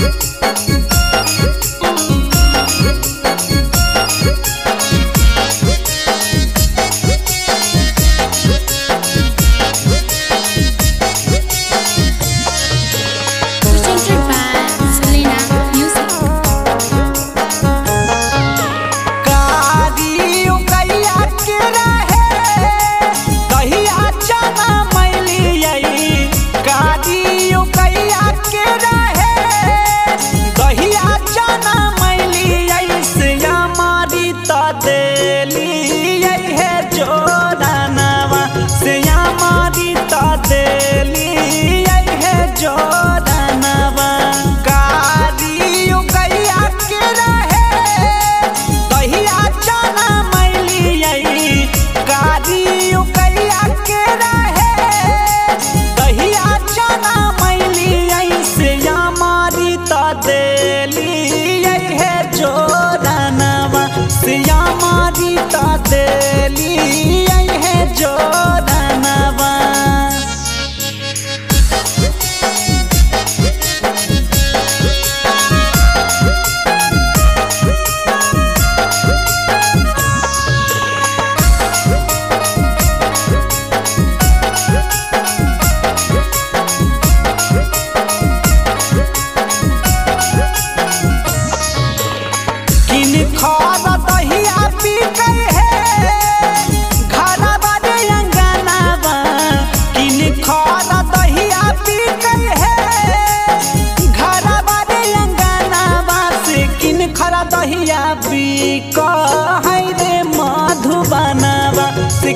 Wait. जोरानवा Siya मारी ता देली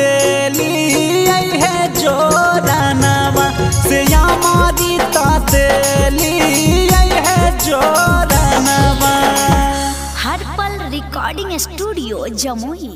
तेली है जोरनवा से तेली है हर पल रिकॉर्डिंग स्टूडियो जमुई।